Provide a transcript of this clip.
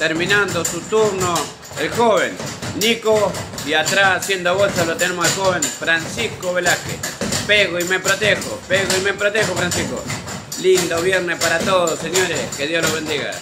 terminando su turno el joven Nico y atrás haciendo bolsa lo tenemos el joven Francisco Velázquez. Pego y me protejo, pego y me protejo Francisco. Lindo viernes para todos, señores. Que Dios los bendiga.